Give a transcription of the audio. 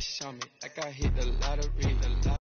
cash on me, like I hit the lottery. The lottery.